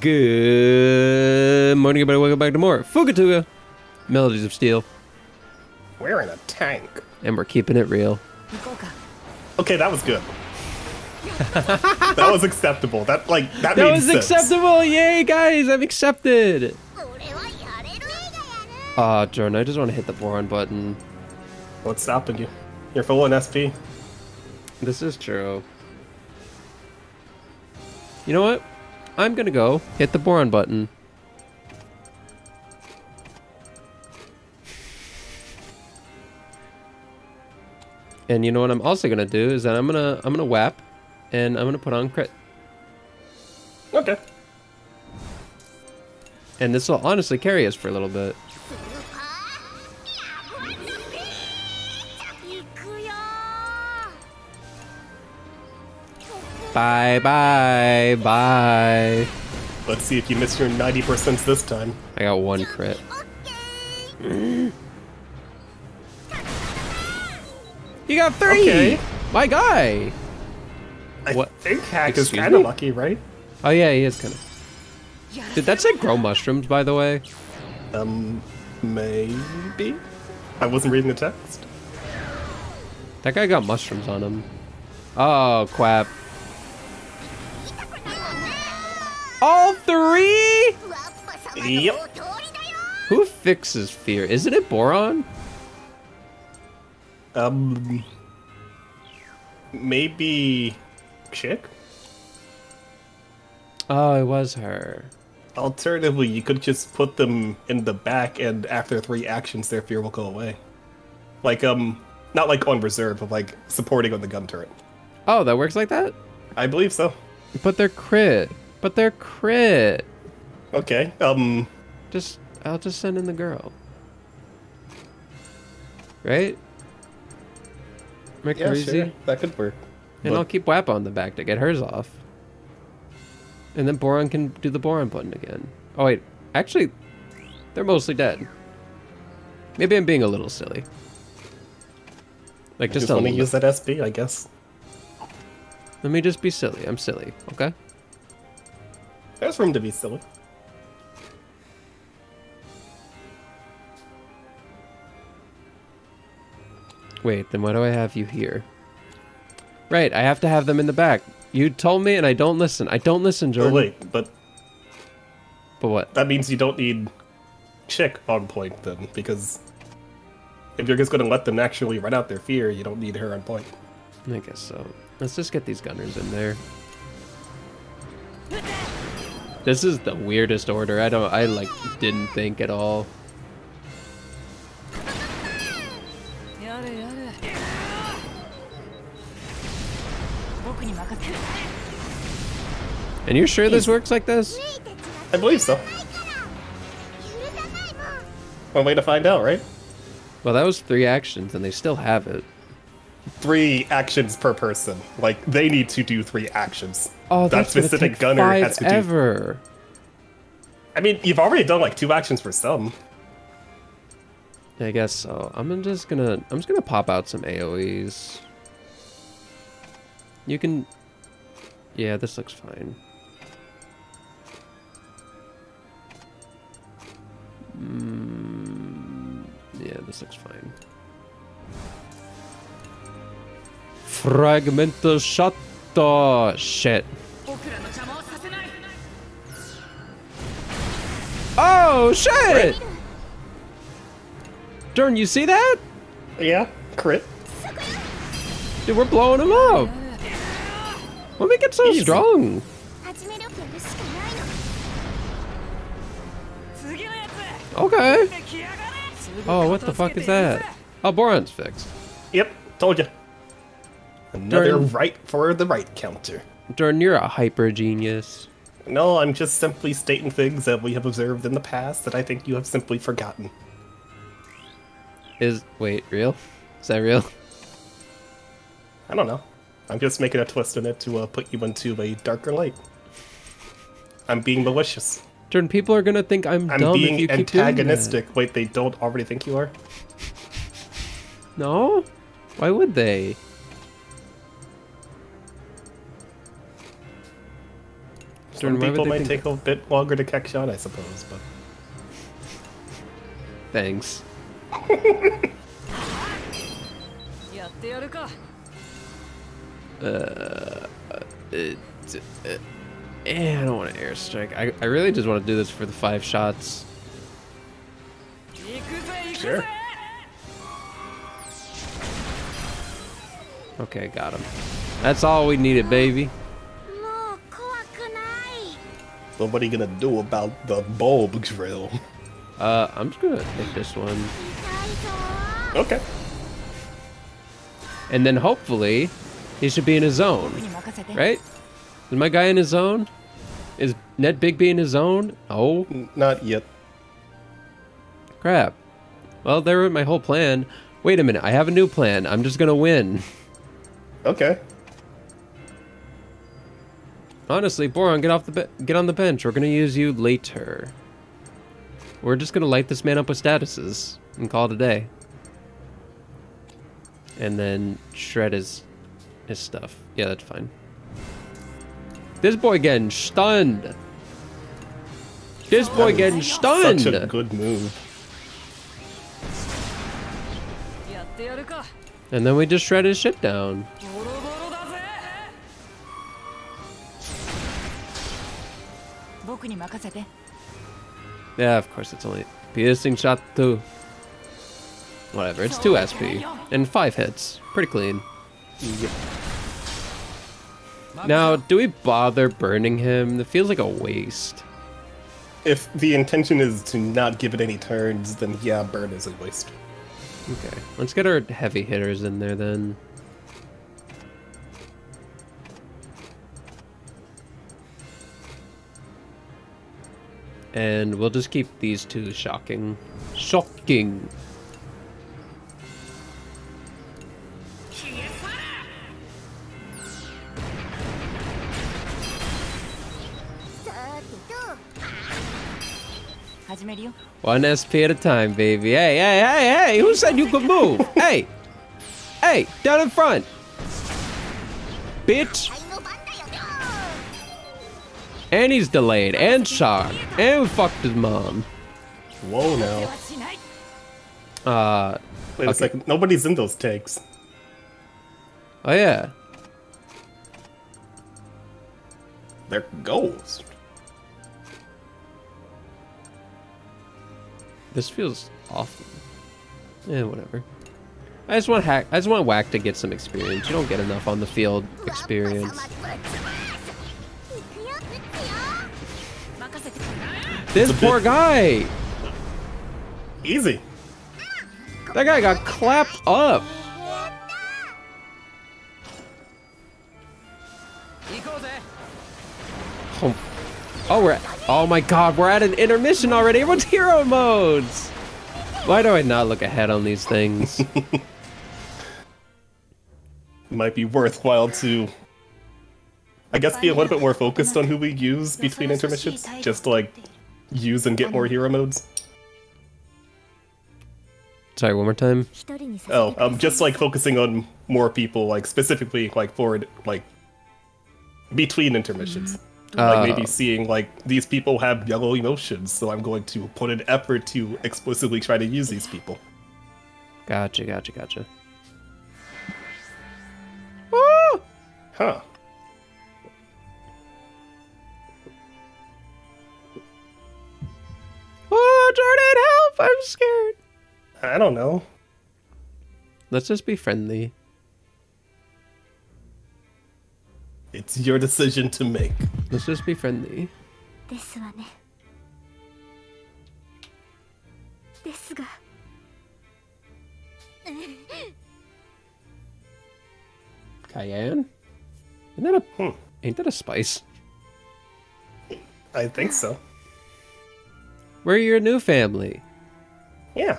Good morning, everybody. Welcome back to more Fugatuga Melodies of Steel. We're in a tank. And we're keeping it real. Okay, that was good. that was acceptable. That like that, That made was sense. acceptable! Yay, guys! I'm accepted! Ah, uh, Jordan, I just want to hit the boron button. What's stopping you? You're full in SP. This is true. You know what? I'm gonna go hit the boron button. And you know what I'm also gonna do is that I'm gonna I'm gonna whap and I'm gonna put on crit. Okay. And this will honestly carry us for a little bit. Bye bye bye. Let's see if you miss your 90% this time. I got one crit. You got three! Okay. My guy! I What? think Hack is kind of lucky, right? Oh yeah, he is kind of. Did that say grow mushrooms, by the way? Um, maybe? I wasn't reading the text. That guy got mushrooms on him. Oh, quap. Three? Yep. Who fixes fear? Isn't it Boron? Um, maybe Chick? Oh, it was her. Alternatively, you could just put them in the back, and after three actions, their fear will go away. Like, um, not like on reserve, but like supporting on the gun turret. Oh, that works like that? I believe so. But they're crit. But they're crit. Okay. Um, Just, I'll just send in the girl. Right? Am I yeah, crazy? sure, that could work. And But- I'll keep WAP on the back to get hers off. And then Boron can do the Boron button again. Oh wait, actually, they're mostly dead. Maybe I'm being a little silly. Like I just, just a want to use that SB, I guess. Let me just be silly. I'm silly, okay? There's room to be silly. Wait, then why do I have you here? Right, I have to have them in the back. You told me and I don't listen. I don't listen, Oh Jordan. wait, but But what? that means you don't need Chick on point then, because if you're just going to let them actually run out their fear, you don't need her on point. I guess so. Let's just get these gunners in there. This is the weirdest order. I don't. I like didn't think at all. And you're sure this works like this? I believe so. One way to find out, right? Well, that was three actions, and they still have it. Three actions per person. Like they need to do three actions. Oh, that that's gonna specific take gunner five has to do. I mean, you've already done like two actions for some. I guess so. I'm just gonna. I'm just gonna pop out some AOE's. You can. Yeah, this looks fine. Mm, yeah, this looks fine. Fragmental shot. Shit. Oh shit! Jordan, you see that? Yeah, crit. Dude, we're blowing him up. What make it so Easy. strong? Okay. Oh, what the fuck is that? Oh, Boron's fixed. Yep, told you. Another Darn. right for the right counter. Jordan, you're a hyper genius. No, I'm just simply stating things that we have observed in the past that I think you have simply forgotten. Is wait real? Is that real? I don't know. I'm just making a twist in it to uh, put you into a darker light. I'm being malicious. Jordan, people are gonna think I'm, I'm dumb if you being keep doing that. antagonistic. Wait, they don't already think you are? No? Why would they? Some people might take a bit longer to catch on, I suppose, but. Thanks. uh, it, uh, eh, I don't want to airstrike. I, I really just want to do this for the five shots. Sure. Okay, got him. That's all we needed, baby. But what are you gonna do about the bulb drill? Uh, I'm just gonna take this one. Okay. And then hopefully, he should be in his zone, right? Is my guy in his zone? Is Ned Bigby in his zone? Oh, Not yet. Crap. Well, there went my whole plan. Wait a minute, I have a new plan. I'm just gonna win. Okay. Honestly, Boron, get off the be get on the bench. We're gonna use you later. We're just gonna light this man up with statuses and call it a day. And then shred his his stuff. Yeah, that's fine. This boy getting stunned. This boy getting stunned. Such a good move. And then we just shred his shit down. 僕に任せて Yeah, of course it's only piercing shot two. Whatever, it's two SP and five hits. Pretty clean. Yep. Now, do we bother burning him? That feels like a waste. If the intention is to not give it any turns, then yeah, burn is a waste. Okay, let's get our heavy hitters in there then. And we'll just keep these two shocking. Shocking! One SP at a time, baby. Hey, hey, hey, hey! Who said you could move? hey! Hey! Down in front! Bitch! And he's delayed, and shocked, and fucked his mom. Whoa, now. Uh, Wait okay. a second, nobody's in those takes. Oh, yeah. They're ghosts. This feels awful. Yeah, whatever. I just want hack. I just want whack to get some experience. You don't get enough on the field experience. This poor guy. Easy. That guy got clapped up. Oh, oh we're at, oh my god, we're at an intermission already. Everyone's hero modes. Why do I not look ahead on these things? Might be worthwhile to I guess be a little bit more focused on who we use between intermissions. Just like use and get more hero modes? Sorry, one more time. Oh, I'm um, just like focusing on more people, like specifically like forward, like between intermissions. Like uh, maybe seeing like these people have yellow emotions, so I'm going to put an effort to explicitly try to use these people. Gotcha, gotcha, gotcha. Woo! Huh. Oh, Jordan, help! I'm scared. I don't know. Let's just be friendly. It's your decision to make. Let's just be friendly. ですわねですが Cayenne? Isn't that a Hmm. ain't that a spice? I think so. We're your new family. Yeah.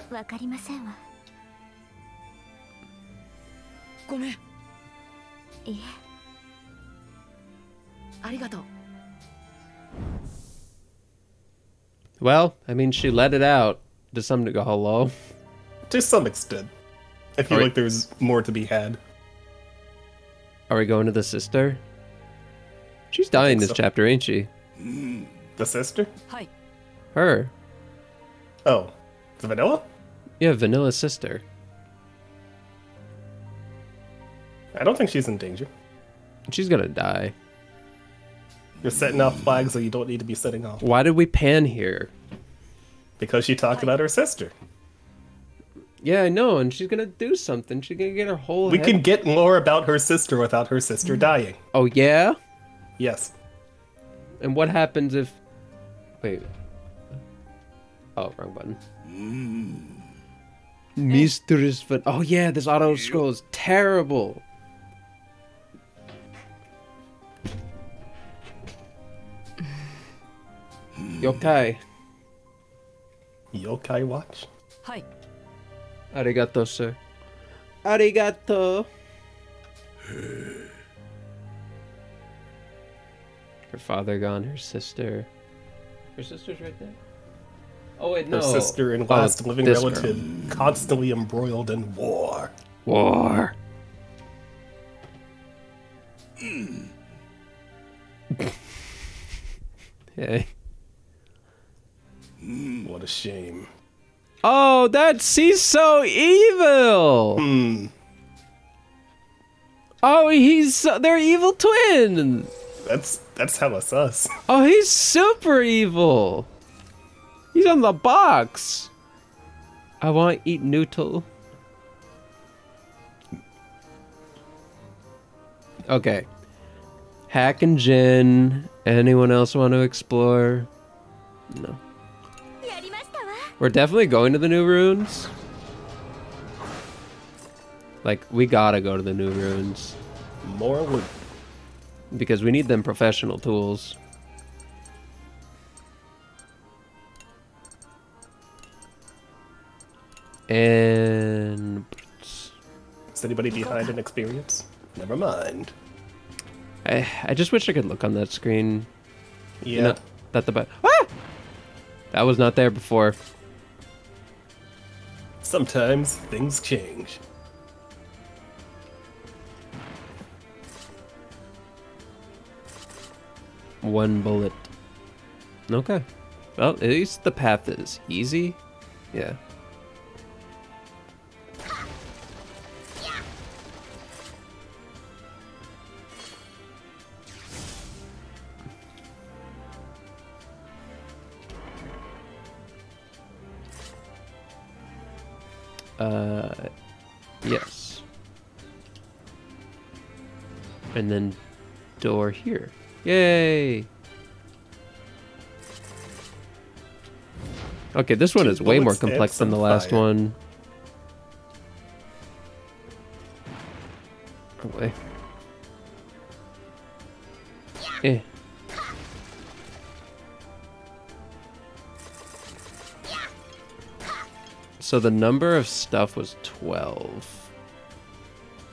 Well, I mean, she let it out to some degree. Hello? To some extent. I feel Are like we... there's more to be had. Are we going to the sister? She's dying this so. chapter, ain't she? The sister? Hi. Her. Oh, the vanilla? Yeah, Vanilla's sister. I don't think she's in danger. She's gonna die. You're setting off flags that you don't need to be setting off Why did we pan here? because she talked about her sister. Yeah, I know, and she's gonna do something. She's gonna get her whole. We head- can get more about her sister without her sister dying. Oh yeah. Yes. And what happens if? Wait. Oh, wrong button. Mm. Mistress Van. Oh yeah, this auto scroll is terrible. Yokai. Yokai Watch? Hi. Arigato, sir. Arigato. Her father gone, her sister. Her sister's right there? Oh, wait, no. Her sister and Oh, living this girl. relative constantly embroiled in war. War. hey. What a shame. Oh, that's he's so evil. Hmm. Oh, he's so, they're evil twins. That's that's hella sus. Oh, he's super evil. He's on the box. I want to eat noodle. Okay. Hack and Jin. Anyone else want to explore? No. We're definitely going to the new ruins. Like, we gotta go to the new ruins. More wood. Because we need them professional tools. And Is anybody behind an experience? Never mind. I, I just wish I could look on that screen. Yeah. No, that the but ah! That was not there before. Sometimes things change. One bullet. Okay. Well, at least the path is easy. Yeah. Uh, yes. And then door here. Yay! Okay, this one Two is way more complex than the last fire. one. Oh, wait. Eh. So the number of stuff was 12.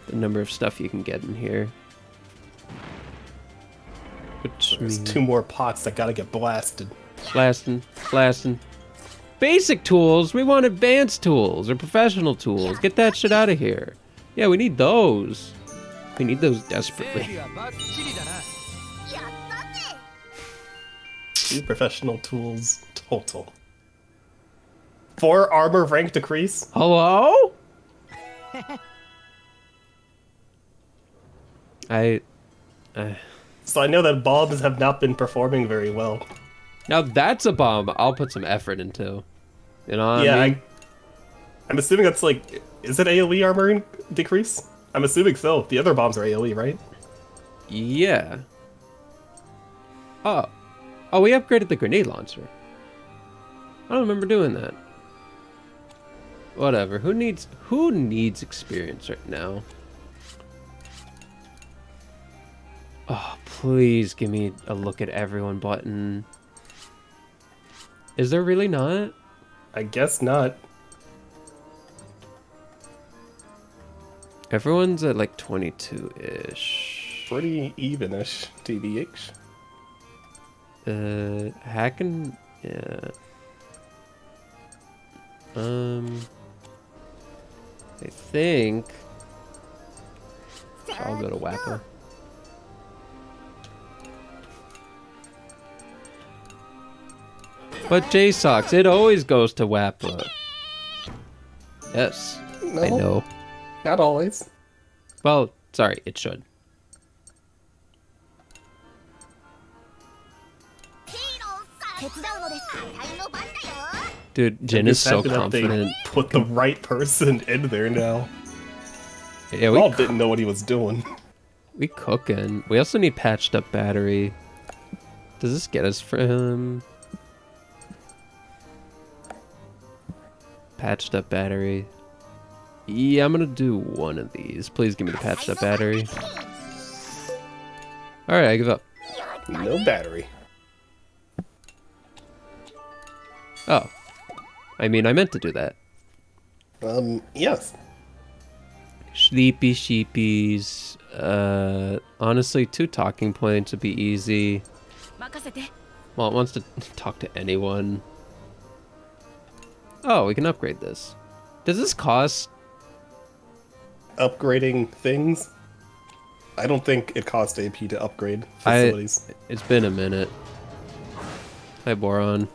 The number of stuff you can get in here. Which There's means... two more pots that gotta get blasted. Blasting, blasting. Basic tools? We want advanced tools or professional tools. Get that shit out of here. Yeah, we need those. We need those desperately. Two professional tools total. Four armor rank decrease? Hello? I. Uh, So I know that bombs have not been performing very well. now that's a bomb I'll put some effort into. You know what yeah, I mean? I, I'm assuming that's like, is it AoE armor in- decrease? I'm assuming so. The other bombs are AoE, right? Yeah. Oh. Oh, we upgraded the grenade launcher. I don't remember doing that. Whatever. Who needs who needs experience right now? Oh, please give me a look at everyone button. Is there really not? I guess not. Everyone's at like 22-ish. Pretty evenish, TBH. Uh, hacking, yeah. Um, I think I'll go to Wappa. But JSocks, it always goes to Wappa. Yes, No, I know. not always. Well, sorry, it should. Dude, Jin is so confident. Put the right person in there now. Yeah, We all didn't know what he was doing. we cooking. We also need patched up battery. Does this get us for him? Patched up battery. Yeah, I'm gonna do one of these. Please give me the patched up battery. Alright, I give up. No battery. Oh. I mean, I meant to do that. Um, yes. Sleepy sheepies. Uh, honestly, two talking points would be easy. Well, it wants to talk to anyone. Oh, we can upgrade this. Does this cost... Upgrading things? I don't think it costs AP to upgrade facilities. I, it's been a minute. Hi, Boron.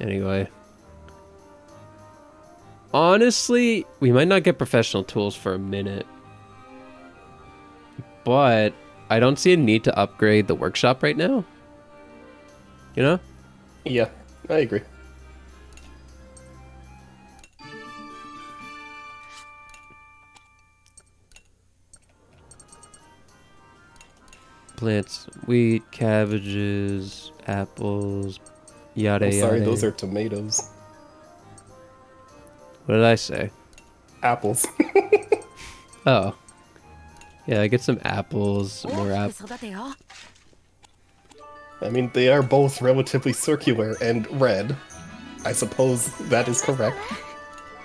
Anyway. Honestly, we might not get professional tools for a minute. But I don't see a need to upgrade the workshop right now. You know? Yeah, I agree. Plants, wheat, cabbages, apples, yada I'm sorry, yada. those are tomatoes. What did I say? Apples. oh. Yeah, I get some apples, more apples. I mean, they are both relatively circular and red. I suppose that is correct.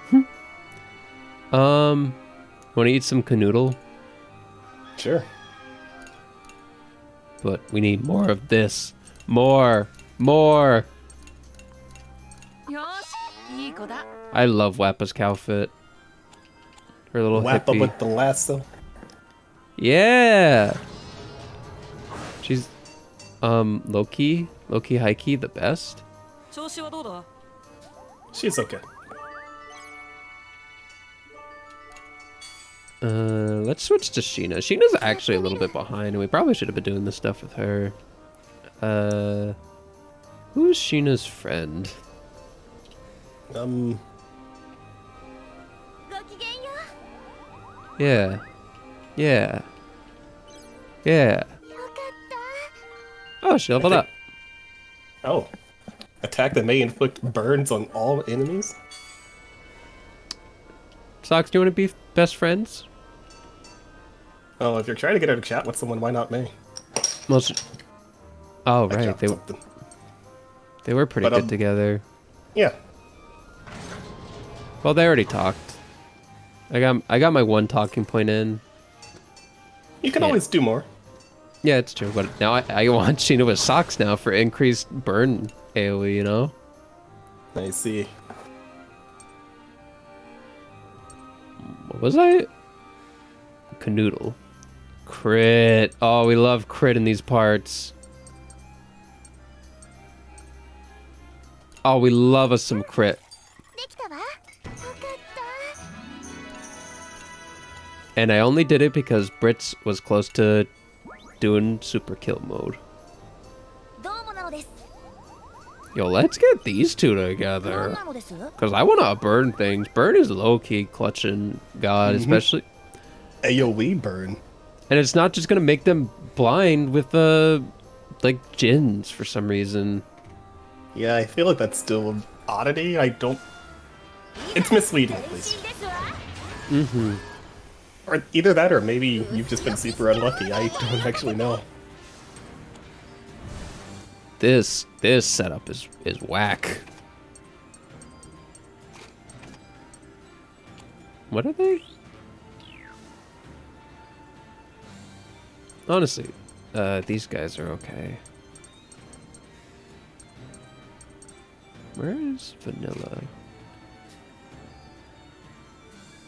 Hmm. um, want to eat some canoodle? Sure. But we need more of this. More! More! I love Wappa's cow fit. Her little Wappa hippie. with the lasso. Yeah. She's um Loki, Loki key, the best. She's okay. Uh, let's switch to Sheena. Sheena's actually a little bit behind, and we probably should have been doing this stuff with her. Uh, who is Sheena's friend? Um. Yeah. Yeah. Yeah. Oh, she leveled up. Oh. Attack that may inflict burns on all enemies? Socks, do you want to be best friends? Oh, if you're trying to get out of chat with someone, why not me? Most. Oh, right. They, were. they were pretty but, good um, together. Yeah, well, they already talked. I got I got my one talking point in. You can Yeah. always do more. Yeah, it's true. But now I, I want Sheena with socks now for increased burn AoE. You know. I see. What was I? Canoodle. Crit. Oh, we love crit in these parts. Oh, we love us some crit. And I only did it because Britz was close to doing super kill mode. Yo, let's get these two together. Because I want to burn things. Burn is low-key clutching God, mm -hmm. especially... Hey, yo, we burn. And it's not just going to make them blind with, uh, like, gins for some reason. Yeah, I feel like that's still an oddity. I don't... It's misleading, at least. Mm-hmm. Or either that, or maybe you've just been super unlucky. I don't actually know. This this setup is is whack. What are they? Honestly, uh, these guys are okay. Where is Vanilla?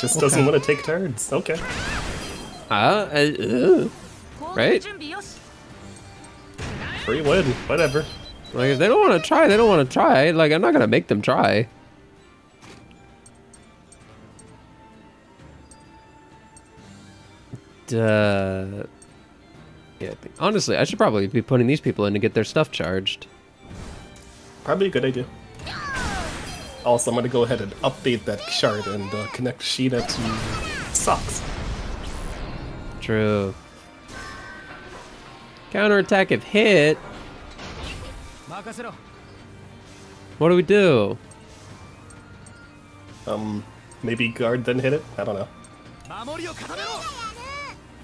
Just okay. doesn't want to take turns. Okay. Uh, uh, uh, right? Free win. Whatever. Like, if they don't want to try, they don't want to try. Like, I'm not going to make them try. Duh. yeah, honestly, I should probably be putting these people in to get their stuff charged. Probably a good idea. Also, I'm gonna go ahead and update that shard and uh, connect Sheena to socks. True. Counterattack if hit. What do we do? Um, maybe guard then hit it? I don't know.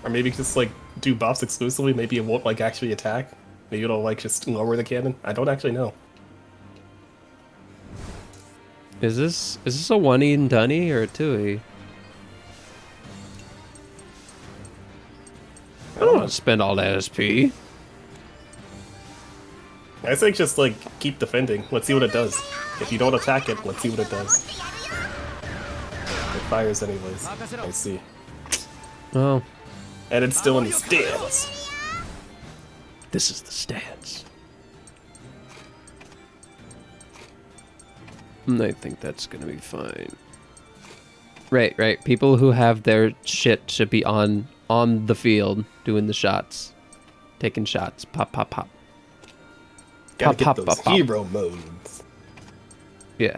Or maybe just like do buffs exclusively, maybe it won't like actually attack. Maybe it'll like just lower the cannon. I don't actually know. Is this is this a one e and dunny or a two e? I don't want to spend all that SP. I think just like keep defending. Let's see what it does. If you don't attack it, let's see what it does. It fires anyways. I see. Oh, And it's still in the stance. this is the stance. Hmm, I think that's gonna be fine. Right, right. People who have their shit should be on on the field doing the shots, taking shots. Pop, pop, pop. Gotta Pop, get pop, those pop, pop. hero modes. Yeah.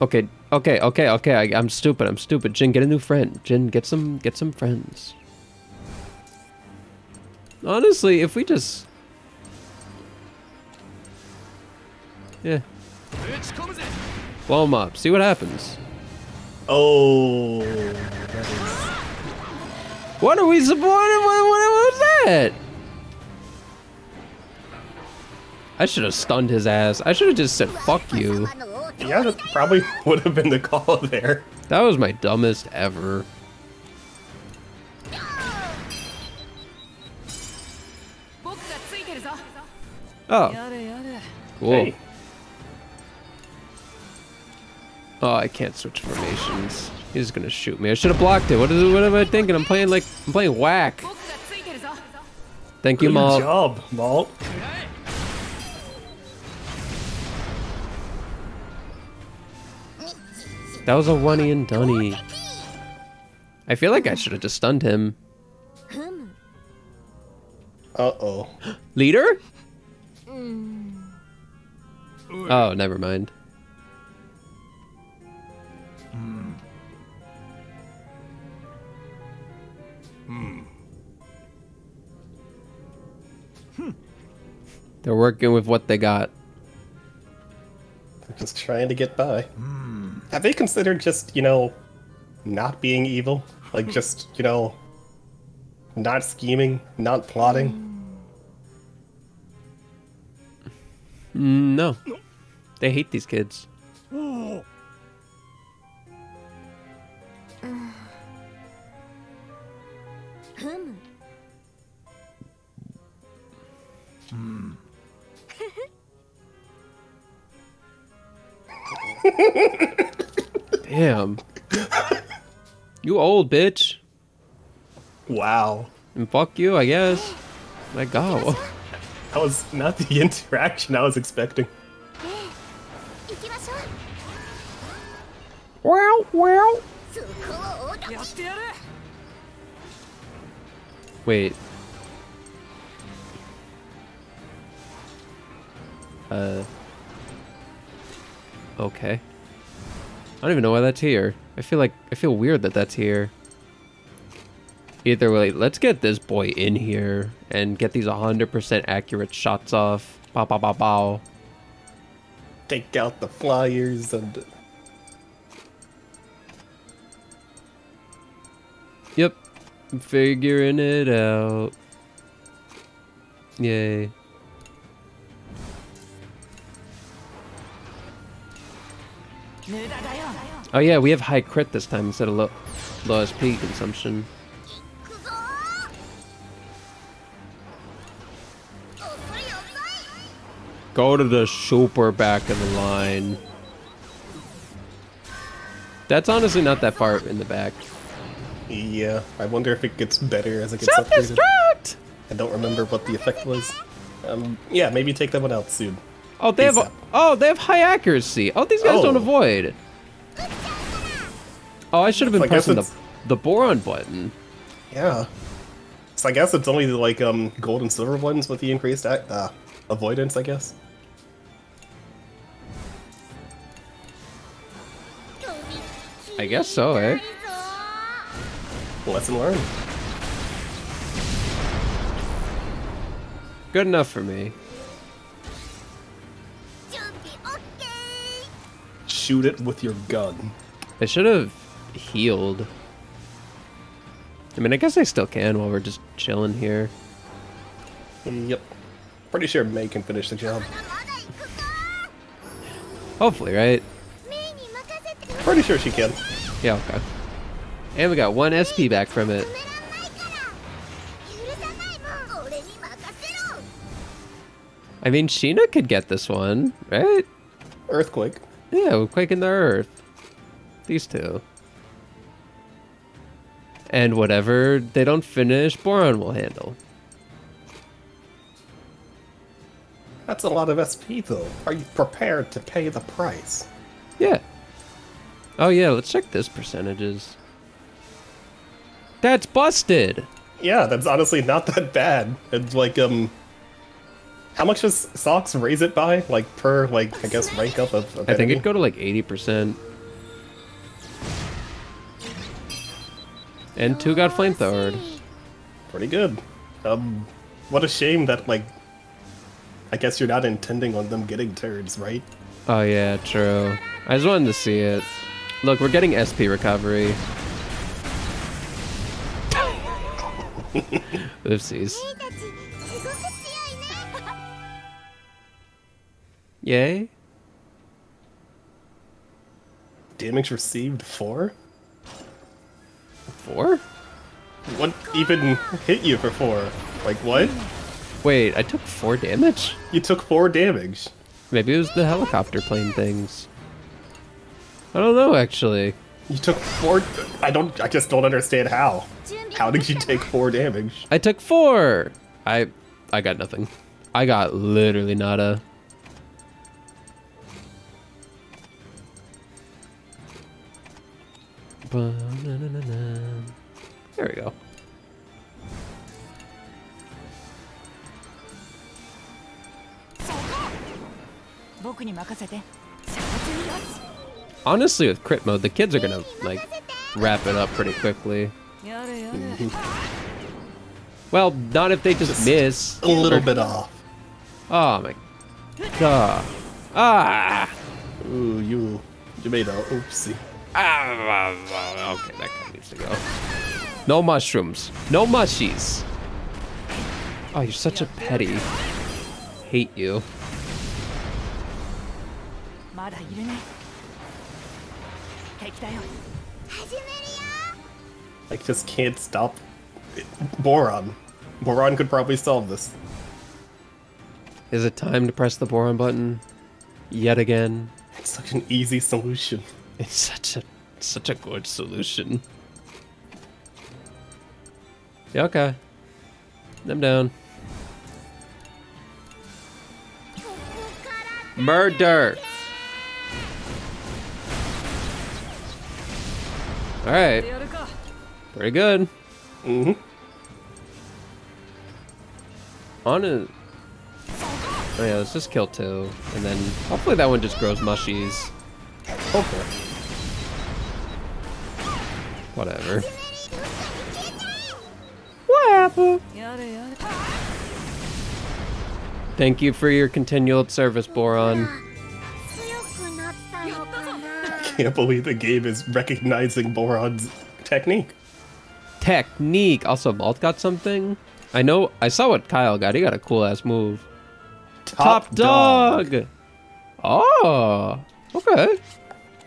Okay, okay, okay, okay. I, I'm stupid. I'm stupid. Jin, get a new friend. Jin, get some, get some friends. Honestly, if we just, Yeah. Blow him up. See what happens. Oh. What are we supporting? What, what, was that? I should have stunned his ass. I should have just said, fuck you. Yeah, that probably would have been the call there. That was my dumbest ever. Oh. Cool. Hey. Oh, I can't switch formations. He's gonna shoot me. I should have blocked it. What is? What am I thinking? I'm playing like I'm playing whack. Thank you, Good Malt. Good job, Malt. That was a one and dunny. I feel like I should have just stunned him. Uh-oh. Leader? Mm. Oh, never mind. They're working with what they got. Just trying to get by. Have they considered just, you know, not being evil? Like, just, you know, not scheming, not plotting? Mm, no. They hate these kids. Hmm. Damn. You old bitch. Wow. And fuck you, I guess. Let go. That was not the interaction I was expecting. Wow, wow. Wait. Uh. Okay. I don't even know why that's here. I feel like I feel weird that that's here. Either way, let's get this boy in here and get these 100% accurate shots off. Pow pow pow pow. Take out the flyers and. Yep. I'm figuring it out. Yay. Oh yeah, we have high crit this time instead of low, low SP consumption. Go to the super back of the line. That's honestly not that far in the back. Yeah, I wonder if it gets better as it gets upgraded. Self-destruct! I don't remember what the effect was. Um, yeah, maybe take that one out soon. Oh, they have oh they have high accuracy. Oh, these guys don't Oh. avoid. Oh, I should have been guess pressing the the boron button. Yeah. So I guess it's only the like um gold and silver ones with the increased uh, avoidance, I guess. I guess so, eh? Lesson learned. Good enough for me. Shoot it with your gun. I should have healed. I mean, I guess I still can while we're just chilling here. Mm, yep. Pretty sure Mei can finish the job. Hopefully, right? Pretty sure she can. Yeah, okay. And we got one SP back from it. I mean, Sheena could get this one, right? Earthquake. Yeah, we're quaking the earth. These two. And whatever they don't finish, Boron will handle. That's a lot of SP, though. Are you prepared to pay the price? Yeah. Oh, yeah, let's check this percentages. That's busted. Yeah, that's honestly not that bad. It's like um how much does socks raise it by? Like per like I guess rank up of, of I think it'd go to like 80%. And two got flamethrowered. Pretty good. Um, what a shame that like, I guess you're not intending on them getting turds, right? Oh yeah, true. I just wanted to see it. Look, we're getting SP recovery. Oopsies. Yay. Damage received four? Four? What even hit you for four? Like what? Wait, I took four damage? You took four damage. Maybe it was the helicopter plane things. I don't know actually. You took four I don't I just don't understand how. How did you take four damage? I took four. I I got nothing. I got literally nada. There we go. Honestly, with crit mode, the kids are gonna like wrap it up pretty quickly. Well, not if they just, just miss. A little bit off. Oh my god. Ah! Ooh, you you made a oopsie. Ah, ah, ah okay, that guy needs to go. No mushrooms. No mushies. Oh, you're such a petty. Hate you. Like, just can't stop Boron. Boron could probably solve this. Is it time to press the Boron button? Yet again? It's such an easy solution. It's such a such a good solution. Yeah, okay. I'm down. Murder! Alright. Pretty good. Mm-hmm. On a... Oh yeah, let's just kill two. And then hopefully that one just grows mushies. Hopefully. Whatever. Whatever. Thank you for your continual service, Boron. I can't believe the game is recognizing Boron's technique technique. Also, Malt got something. I know. I saw what Kyle got. He got a cool ass move. Top, Top dog. dog. Oh, okay.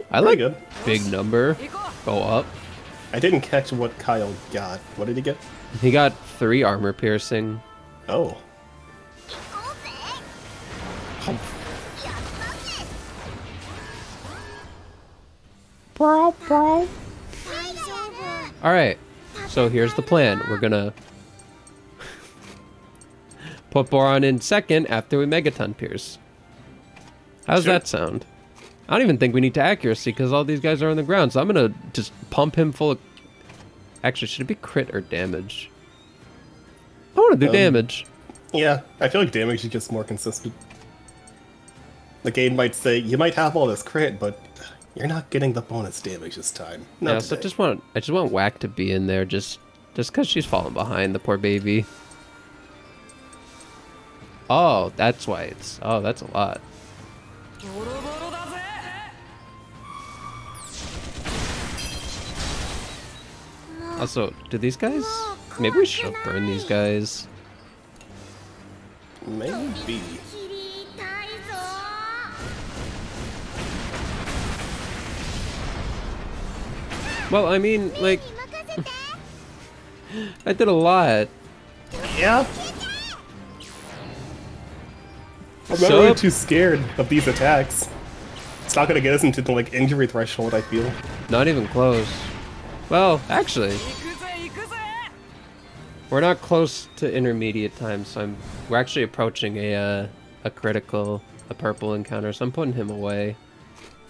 I Pretty like good. big number. Go up. I didn't catch what Kyle got. What did he get? He got three armor piercing. Oh. Bro, bro. All right. So here's the plan. We're gonna put Boron in second after we Megaton Pierce. How's Sure. that sound? I don't even think we need to accuracy because all these guys are on the ground. So I'm gonna just pump him full of. Actually, should it be crit or damage? I want to do Um, damage. Yeah, I feel like damage is just more consistent. The game might say, you might have all this crit, but you're not getting the bonus damage this time. No, yeah, so I just want I just want Whack to be in there just just because she's falling behind the poor baby. Oh, that's why it's oh that's a lot. Also, do these guys? Maybe we should burn these guys. Maybe. Well, I mean, like... I did a lot. Yeah? I'm not really too scared of these attacks. It's not gonna get us into the like injury threshold, I feel. Not even close. Well, actually. We're not close to intermediate time, so I'm we're actually approaching a uh, a critical, a purple encounter, so I'm putting him away.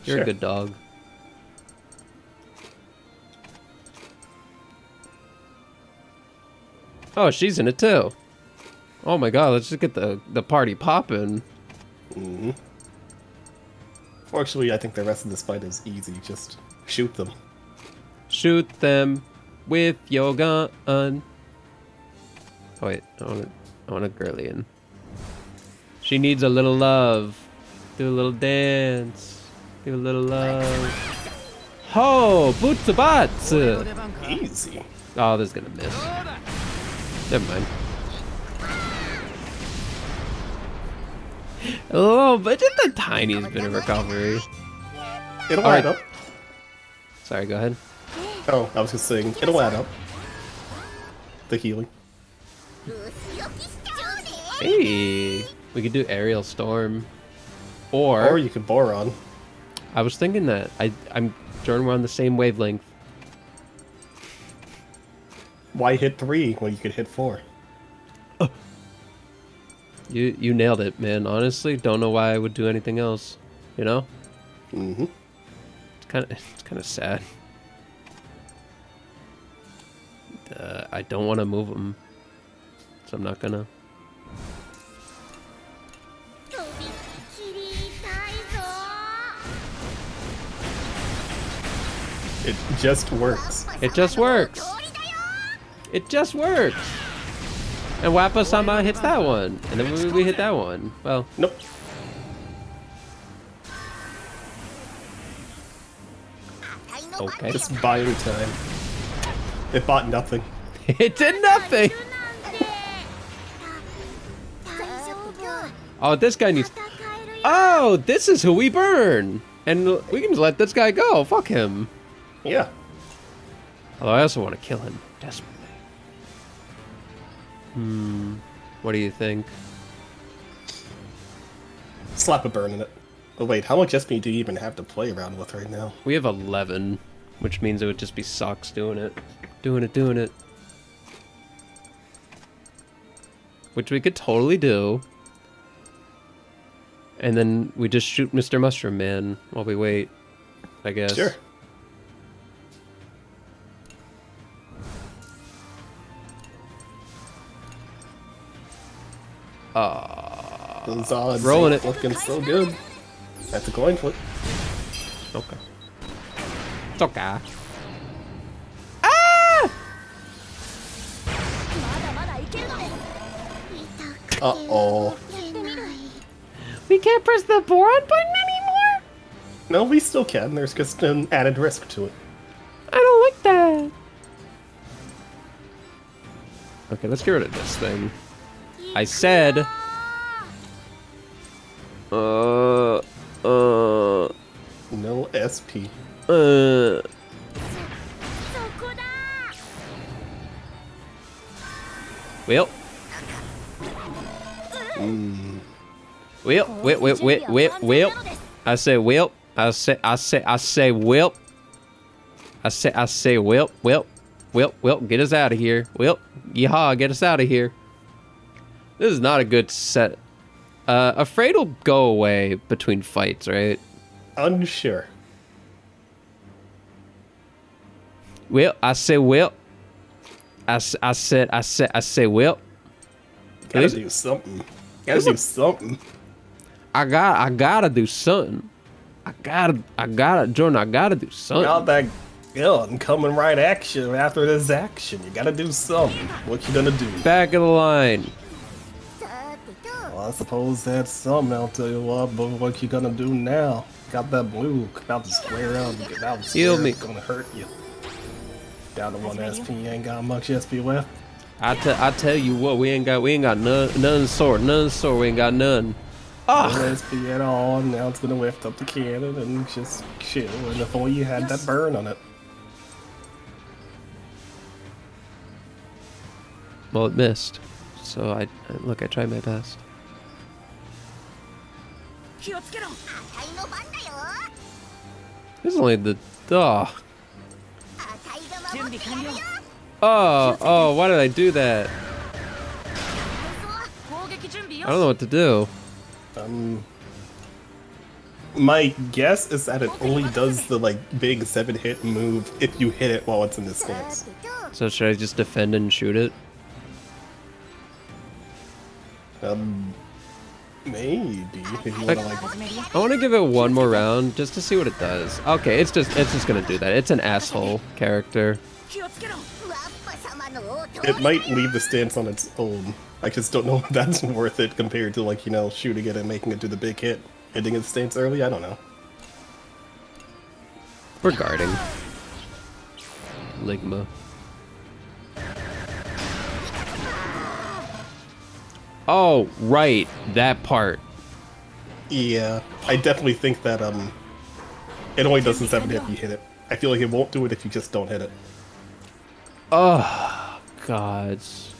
You're sure. a good dog. Oh, she's in it too. Oh my god, let's just get the, the party popping. Mm -hmm. Fortunately, I think the rest of this fight is easy. Just shoot them. Shoot them with your gun. Oh, wait, I want a, I want a girlian. She needs a little love. Do a little dance. Do a little love. Ho! Butsu batsu! Easy. Oh, this is gonna miss. Never mind. A little but just the tiniest bit of recovery. It'll All add right. up. Sorry, go ahead. Oh, I was just saying, it'll add up. The healing. Hey, we could do aerial storm, or or you could Boron. I was thinking that I I'm sure we're on the same wavelength why hit three when you could hit four? Uh. You you nailed it, man. Honestly, don't know why I would do anything else. You know. Mhm. It's kind of it's kind of sad. Uh, I don't want to move them, so I'm not gonna. It just works. It just works. It just works. And Wappa Sama hits that one. And then we, we hit that one. Well. Nope. Okay. It's buying time. It bought nothing. it did nothing! oh, this guy needs... Oh, this is who we burn! And we can just let this guy go. Fuck him. Yeah. Although I also want to kill him. Hmm. What do you think? Slap a burn in it. Oh wait, how much SP do you even have to play around with right now? We have 11, which means it would just be socks doing it. Doing it, doing it. Which we could totally do. And then we just shoot Mr. Mushroom Man while we wait. I guess. Sure. Uh, Those odds rolling it. looking so good. That's a coin flip. Okay. It's okay. Ah! Uh-oh. We can't press the boron button anymore? No, we still can. There's just an added risk to it. I don't like that. Okay, let's get rid of this thing. I said... Uh... Uh... No SP. Uh... Well. Well, well, well, well, well, well. I say well. I say, I say, I say well. I say, I say well, well, well, well. Get us out of here. Well, yeehaw, get us out of here. This is not a good set. Uh, afraid will go away between fights, right? Unsure. Well, I say well. I, s- I said, I said, I say well. Gotta least- do something. Gotta do something. I got, I gotta do something. I gotta, I gotta, Jordan, I gotta do something. Got that gun coming right at you after this action. You gotta do something. What you gonna do? Back of the line. I suppose that's something. I'll tell you what, but what you gonna do now? Got that blue about to square up. About to Heal me. Gonna hurt you. Down to one SP. You ain't got much SP left. I tell I tell you what, we ain't got we ain't got none none sort none sort. We ain't got none. Oh. No ah! SP at all. Now it's gonna lift up the cannon and just chill. And if only you had yes. that burn on it. Well, it missed. So I, look. I tried my best. This is only the duh. Oh, oh, why did I do that? I don't know what to do. Um, my guess is that it only does the like big seven hit move if you hit it while it's in the stance. So should I just defend and shoot it? Um, Maybe. Like... I want to give it one more round just to see what it does. Okay, it's just it's just gonna do that. It's an asshole character. It might leave the stance on its own. I just don't know if that's worth it compared to like you know shooting it and making it do the big hit, hitting its stance early. I don't know. We're guarding. Ligma. Oh, right, that part. Yeah, I definitely think that um, it only does the seven if you hit it. I feel like it won't do it if you just don't hit it. Oh, gods.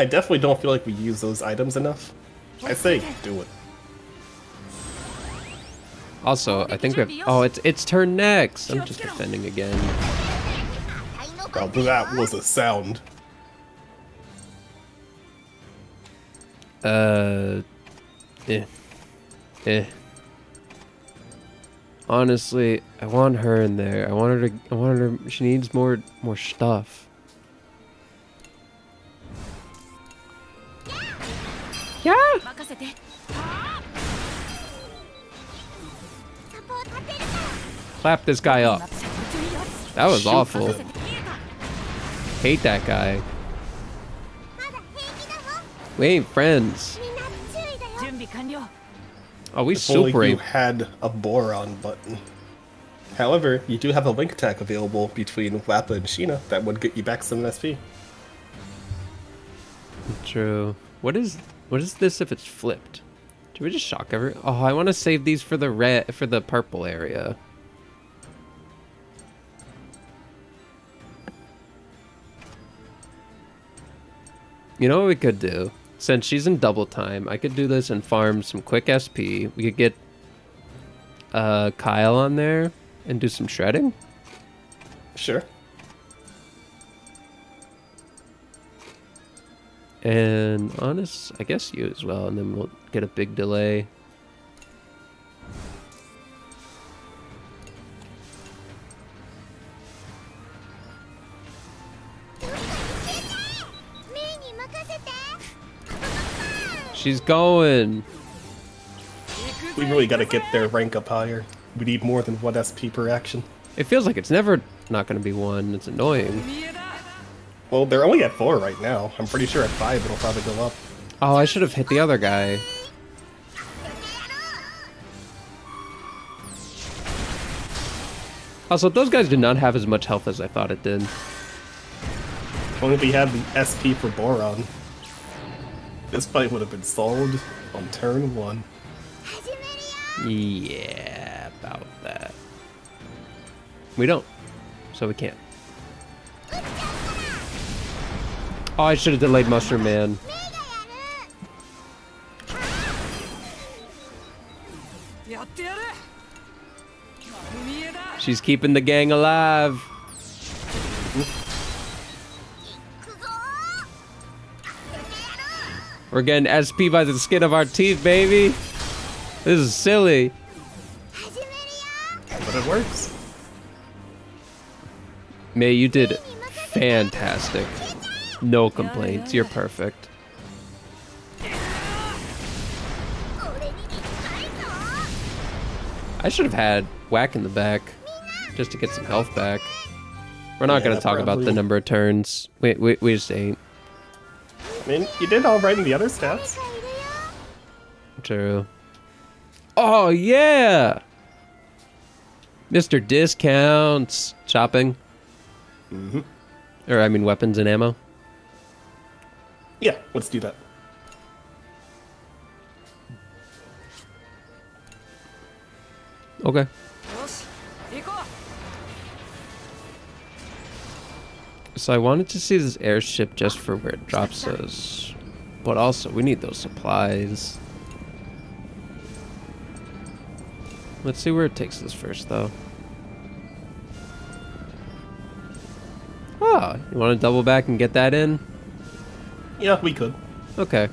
I definitely don't feel like we use those items enough. I say do it. Also, I think we have. Oh, it's it's turn next. I'm just defending again. That was a sound. Uh, eh, eh. Honestly, I want her in there. I want her to. I want her. She needs more, more stuff. Yeah. Clap this guy up. That was awful. Hate that guy. We ain't friends. Oh, we if super only you had a boron button. However, you do have a link attack available between Wappa and Sheena that would get you back some SP. True. What is what is this if it's flipped? Do we just shock every? Oh, I want to save these for the red for the purple area. You know what we could do? Since she's in double time, I could do this and farm some quick SP. We could get uh, Kyle on there and do some shredding. Sure. And honest, I guess you as well, and then we'll get a big delay. She's going. We really got to get their rank up higher. We need more than one SP per action. It feels like it's never not going to be one. It's annoying. Well, they're only at four right now. I'm pretty sure at five it'll probably go up. Oh, I should have hit the other guy. Also, those guys did not have as much health as I thought it did. Only if we had the SP for Boron. This fight would have been solved on turn one. Yeah, about that. We don't, so we can't. Oh, I should have delayed Mushroom Man. She's keeping the gang alive. Oof. We're getting SP by the skin of our teeth, baby. This is silly. But it works. Mei, you did fantastic. No complaints. You're perfect. I should have had whack in the back just to get some health back. We're not yeah, going to talk probably. about the number of turns. We, we, we just ain't. I mean, you did all right in the other steps. True. Oh, yeah! Mr. Discounts shopping. Mm -hmm. Or, I mean, weapons and ammo. Yeah, let's do that. Okay. So I wanted to see this airship just for where it drops us. But also, we need those supplies. Let's see where it takes us first, though. Ah, you want to double back and get that in? Yeah, we could. Okay.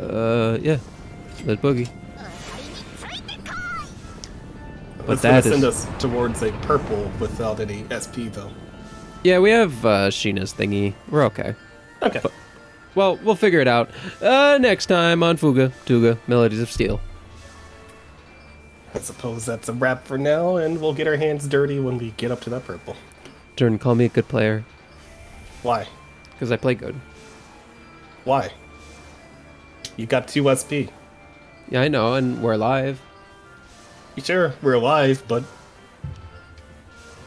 Uh, yeah. Let's boogie. But That's gonna that send us towards a purple without any SP though. Yeah, we have uh, Sheena's thingy. We're okay. Okay. Well, we'll figure it out. Uh, next time on Fuga, Tuga, Melodies of Steel. I suppose that's a wrap for now, and we'll get our hands dirty when we get up to that purple. Jordan, call me a good player. Why? Because I play good. Why? You got two SP. Yeah, I know, and we're live. Sure, we're alive, but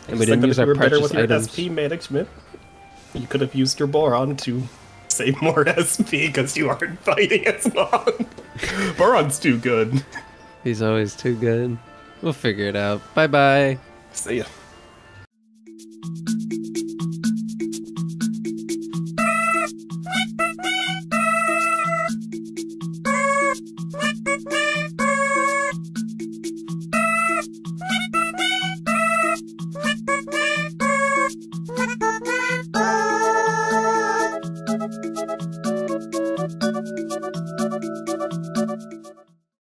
And we didn't that use our better with your items. SP management. You could have used your Boron to save more SP because you aren't fighting as long. Boron's too good. He's always too good. We'll figure it out. Bye bye. See ya.